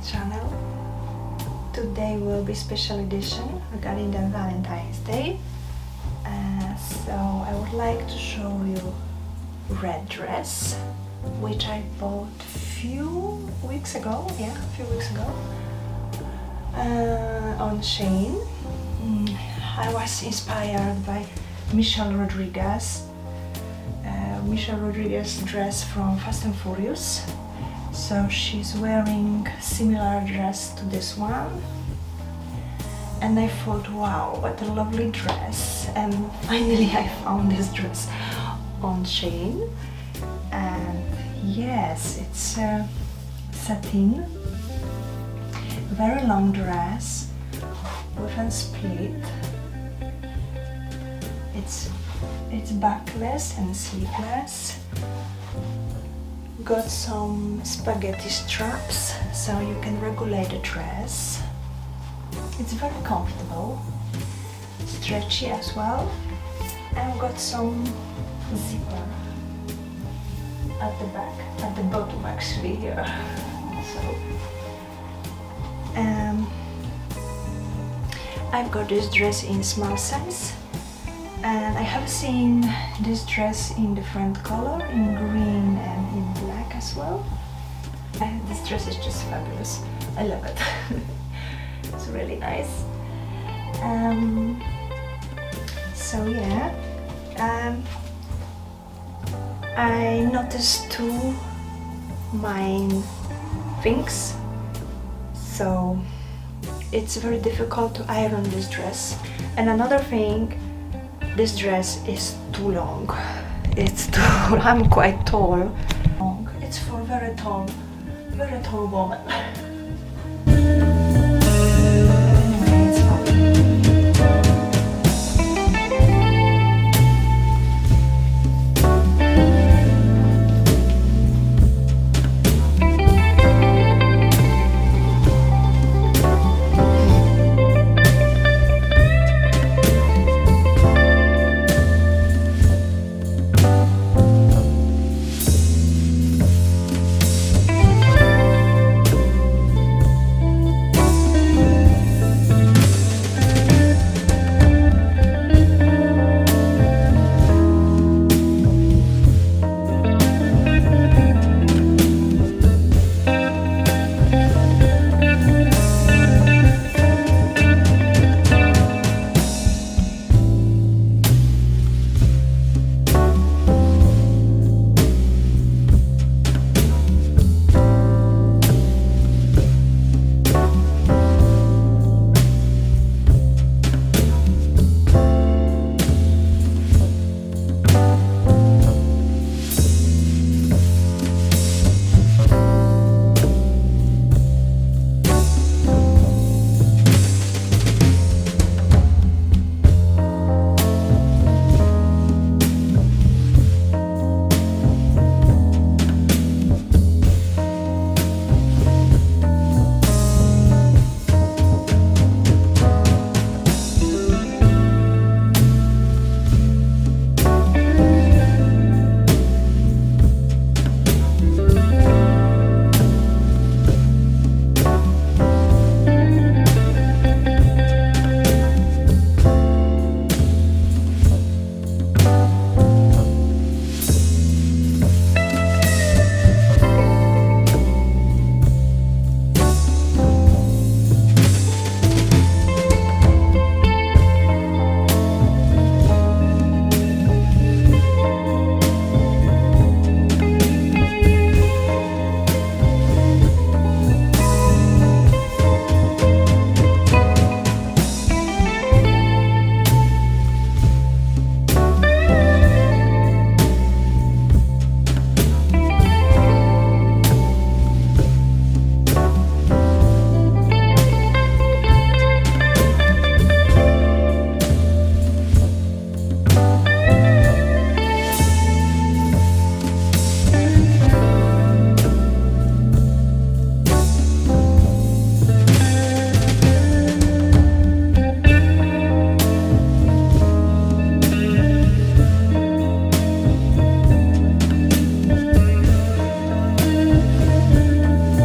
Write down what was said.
channel. Today will be special edition regarding the Valentine's Day. Uh, so I would like to show you red dress which I bought few weeks ago, yeah, a few weeks ago uh, on Shein. Mm, I was inspired by Michelle Rodriguez uh, Michelle Rodriguez dress from Fast and Furious so she's wearing similar dress to this one. And I thought wow what a lovely dress. And finally I found this dress on Shein. And yes it's a satin very long dress with a split. It's it's backless and sleeveless got some spaghetti straps so you can regulate the dress. It's very comfortable stretchy as well. And I've got some zipper at the back at the bottom actually here so um, I've got this dress in small size and I have seen this dress in different color in green and dress is just fabulous. I love it. It's really nice. Um, so yeah um, I noticed two main things. So it's very difficult to iron this dress. And another thing this dress is too long. It's too, I'm quite tall. It's for very tall, 为了偷摸们。